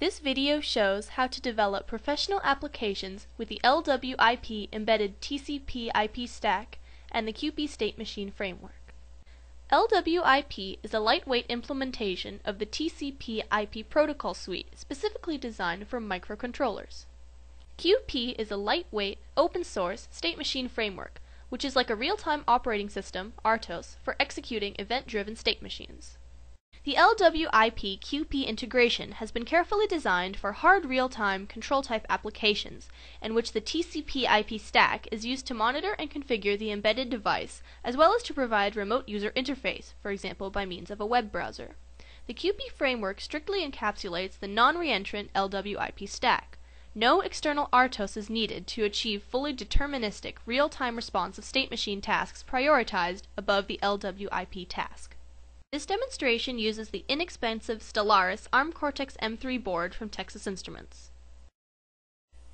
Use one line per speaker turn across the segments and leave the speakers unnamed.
This video shows how to develop professional applications with the LWIP embedded TCP IP stack and the QP State Machine framework. LWIP is a lightweight implementation of the TCP IP protocol suite specifically designed for microcontrollers. QP is a lightweight, open source state machine framework, which is like a real-time operating system, RTOS, for executing event-driven state machines. The LWIP QP integration has been carefully designed for hard real-time control type applications in which the TCP IP stack is used to monitor and configure the embedded device as well as to provide remote user interface, for example by means of a web browser. The QP framework strictly encapsulates the non-reentrant LWIP stack. No external RTOS is needed to achieve fully deterministic real-time response of state machine tasks prioritized above the LWIP task. This demonstration uses the inexpensive Stellaris ARM Cortex-M3 board from Texas Instruments.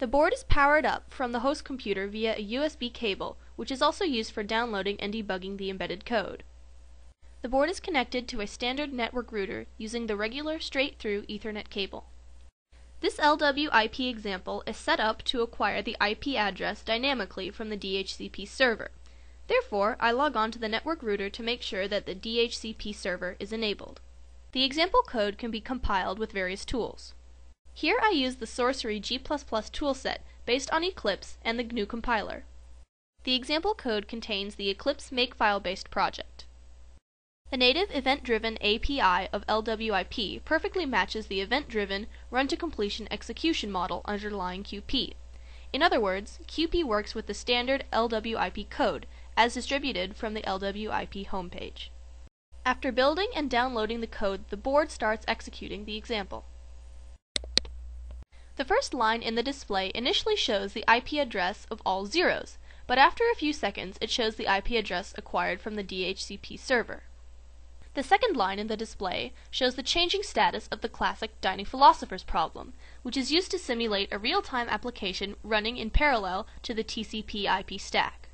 The board is powered up from the host computer via a USB cable, which is also used for downloading and debugging the embedded code. The board is connected to a standard network router using the regular straight-through Ethernet cable. This LWIP example is set up to acquire the IP address dynamically from the DHCP server. Therefore, I log on to the network router to make sure that the DHCP server is enabled. The example code can be compiled with various tools. Here I use the Sourcery G++ toolset based on Eclipse and the GNU compiler. The example code contains the Eclipse Makefile-based project. The native event-driven API of LWIP perfectly matches the event-driven run-to-completion execution model underlying QP. In other words, QP works with the standard LWIP code, as distributed from the LWIP homepage. After building and downloading the code, the board starts executing the example. The first line in the display initially shows the IP address of all zeros, but after a few seconds it shows the IP address acquired from the DHCP server. The second line in the display shows the changing status of the classic Dining Philosophers problem, which is used to simulate a real-time application running in parallel to the TCP IP stack.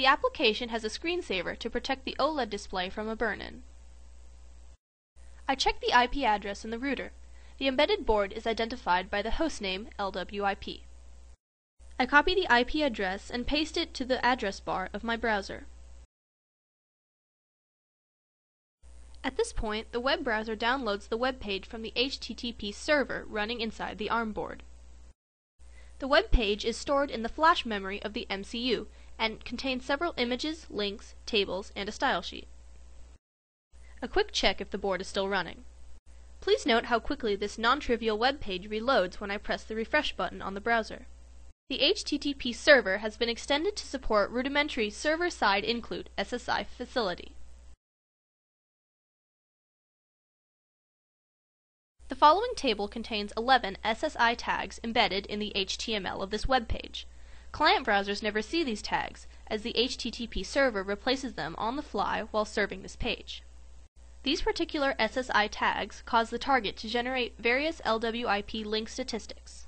The application has a screensaver to protect the OLED display from a burn-in. I check the IP address in the router. The embedded board is identified by the hostname LWIP. I copy the IP address and paste it to the address bar of my browser. At this point, the web browser downloads the web page from the HTTP server running inside the ARM board. The web page is stored in the flash memory of the MCU and contains several images, links, tables, and a style sheet. A quick check if the board is still running. Please note how quickly this non-trivial web page reloads when I press the refresh button on the browser. The HTTP server has been extended to support rudimentary server-side include SSI facility. The following table contains 11 SSI tags embedded in the HTML of this web page. Client browsers never see these tags, as the HTTP server replaces them on the fly while serving this page. These particular SSI tags cause the target to generate various LWIP link statistics.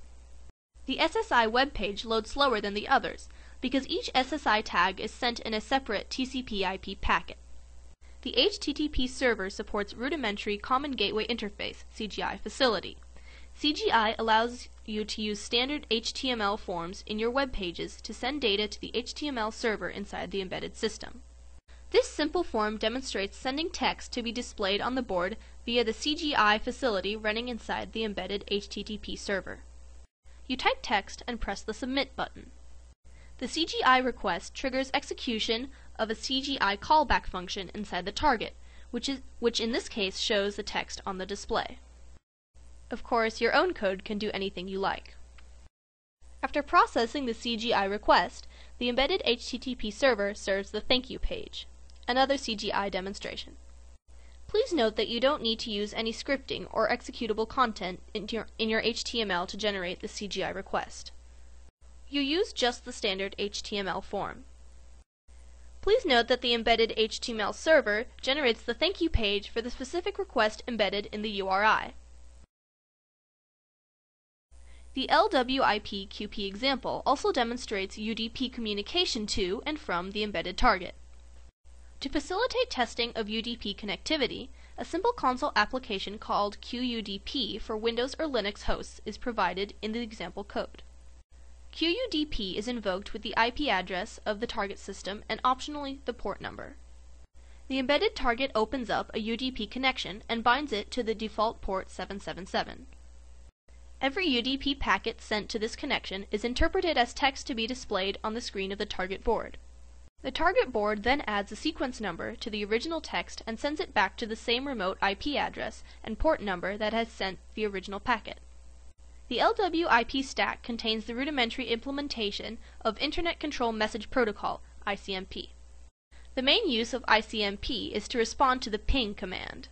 The SSI web page loads slower than the others because each SSI tag is sent in a separate TCP IP packet. The HTTP server supports rudimentary Common Gateway Interface CGI facility. CGI allows you to use standard HTML forms in your web pages to send data to the HTML server inside the embedded system. This simple form demonstrates sending text to be displayed on the board via the CGI facility running inside the embedded HTTP server. You type text and press the Submit button. The CGI request triggers execution of a CGI callback function inside the target, which, is, which in this case shows the text on the display. Of course, your own code can do anything you like. After processing the CGI request, the embedded HTTP server serves the thank you page, another CGI demonstration. Please note that you don't need to use any scripting or executable content in your, in your HTML to generate the CGI request. You use just the standard HTML form. Please note that the embedded HTML server generates the thank you page for the specific request embedded in the URI. The LWIP QP example also demonstrates UDP communication to and from the embedded target. To facilitate testing of UDP connectivity, A simple console application called QUDP for Windows or Linux hosts is provided in the example code. QUDP is invoked with the IP address of the target system and optionally the port number. The embedded target opens up a UDP connection and binds it to the default port 777. Every UDP packet sent to this connection is interpreted as text to be displayed on the screen of the target board. The target board then adds a sequence number to the original text and sends it back to the same remote IP address and port number that has sent the original packet. The LWIP stack contains the rudimentary implementation of Internet Control Message Protocol, ICMP. The main use of ICMP is to respond to the ping command.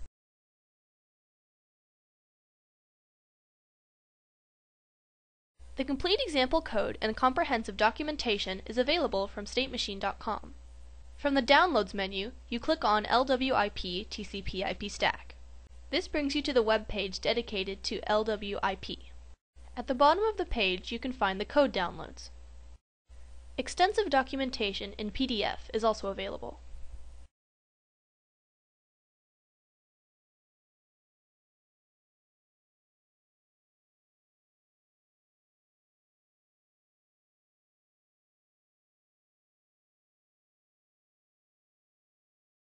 The complete example code and comprehensive documentation is available from statemachine.com. From the Downloads menu, you click on LWIP TCP IP stack. This brings you to the web page dedicated to LWIP. At the bottom of the page, you can find the code downloads. Extensive documentation in PDF is also available.